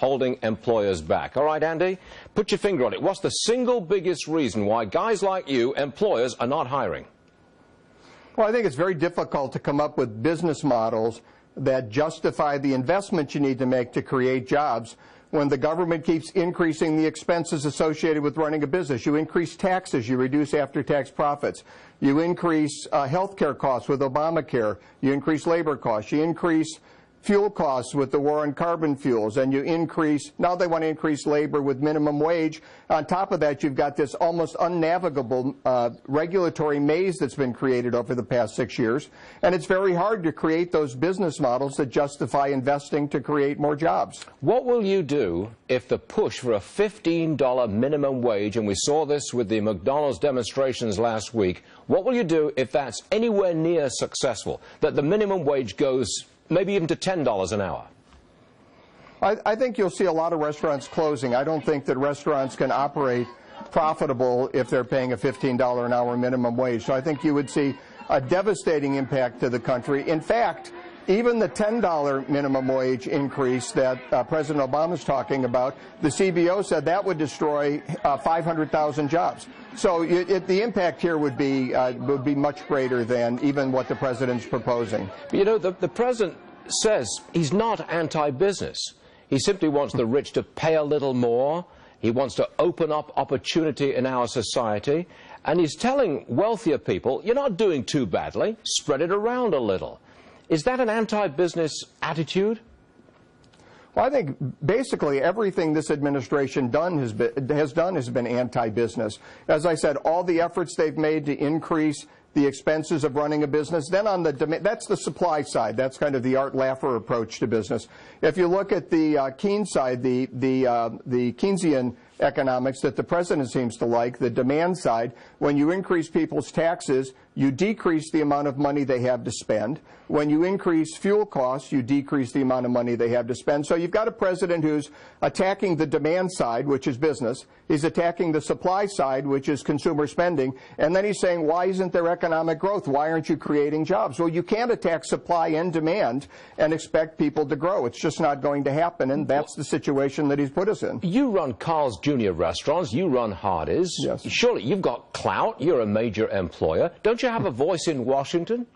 holding employers back. All right, Andy, put your finger on it. What's the single biggest reason why guys like you, employers, are not hiring? Well, I think it's very difficult to come up with business models that justify the investment you need to make to create jobs when the government keeps increasing the expenses associated with running a business. You increase taxes, you reduce after-tax profits. You increase uh, health care costs with Obamacare. You increase labor costs. You increase fuel costs with the war on carbon fuels, and you increase, now they want to increase labor with minimum wage. On top of that, you've got this almost unnavigable uh, regulatory maze that's been created over the past six years, and it's very hard to create those business models that justify investing to create more jobs. What will you do if the push for a $15 minimum wage, and we saw this with the McDonald's demonstrations last week, what will you do if that's anywhere near successful, that the minimum wage goes maybe even to $10 an hour? I, I, think you'll see a lot of restaurants closing. I don't think that restaurants can operate profitable if they're paying a $15 an hour minimum wage. So I think you would see a devastating impact to the country. In fact, even the $10 minimum wage increase that uh, President Obama is talking about, the CBO said that would destroy uh, 500,000 jobs. So it, it, the impact here would be uh, would be much greater than even what the president's proposing. You know, the, the president says he's not anti-business. He simply wants the rich to pay a little more. He wants to open up opportunity in our society. And he's telling wealthier people, you're not doing too badly. Spread it around a little. Is that an anti-business attitude? Well, I think basically everything this administration done has, been, has done has been anti-business. As I said, all the efforts they've made to increase the expenses of running a business. Then on the that's the supply side. That's kind of the Art Laffer approach to business. If you look at the uh, Keynes side, the the uh, the Keynesian economics that the president seems to like, the demand side, when you increase people's taxes, you decrease the amount of money they have to spend. When you increase fuel costs, you decrease the amount of money they have to spend. So you've got a president who's attacking the demand side, which is business. He's attacking the supply side, which is consumer spending. And then he's saying, why isn't there economic growth? Why aren't you creating jobs? Well, you can't attack supply and demand and expect people to grow. It's just not going to happen. And that's the situation that he's put us in. You run Carl's Jr. restaurants. You run Hardee's. Yes. Surely you've got clout. You're a major employer. Don't you have a voice in Washington?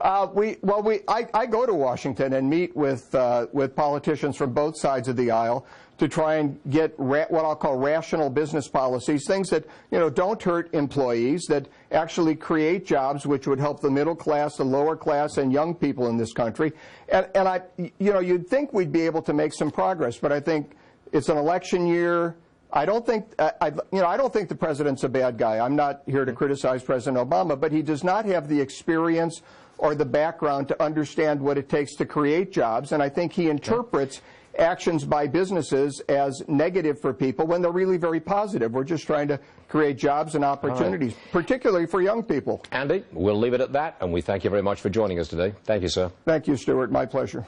Uh, we, well, we, I, I, go to Washington and meet with, uh, with politicians from both sides of the aisle to try and get what I'll call rational business policies, things that you know don't hurt employees, that actually create jobs, which would help the middle class, the lower class, and young people in this country. And, and I, you know, you'd think we'd be able to make some progress, but I think it's an election year. I don't think, I, you know, I don't think the president's a bad guy. I'm not here to criticize President Obama, but he does not have the experience or the background to understand what it takes to create jobs, and I think he interprets actions by businesses as negative for people when they're really very positive. We're just trying to create jobs and opportunities, right. particularly for young people. Andy, we'll leave it at that, and we thank you very much for joining us today. Thank you, sir. Thank you, Stuart. My pleasure.